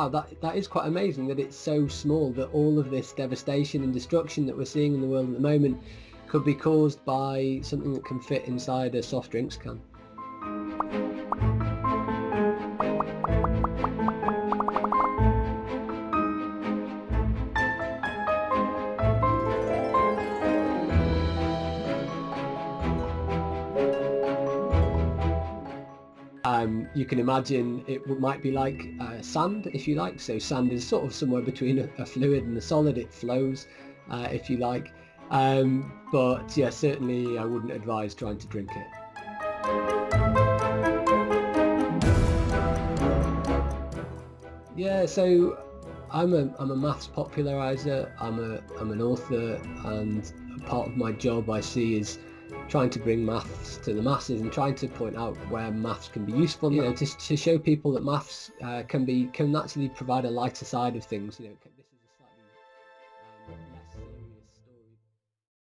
wow, that that is quite amazing that it's so small that all of this devastation and destruction that we're seeing in the world at the moment could be caused by something that can fit inside a soft drinks can. Um, you can imagine it might be like uh, sand, if you like. So sand is sort of somewhere between a, a fluid and a solid. It flows, uh, if you like. Um, but yeah, certainly I wouldn't advise trying to drink it. Yeah, so I'm a I'm a maths popularizer. I'm a I'm an author, and part of my job I see is trying to bring maths to the masses and trying to point out where maths can be useful, you know, to, to show people that maths uh, can be can actually provide a lighter side of things, you know.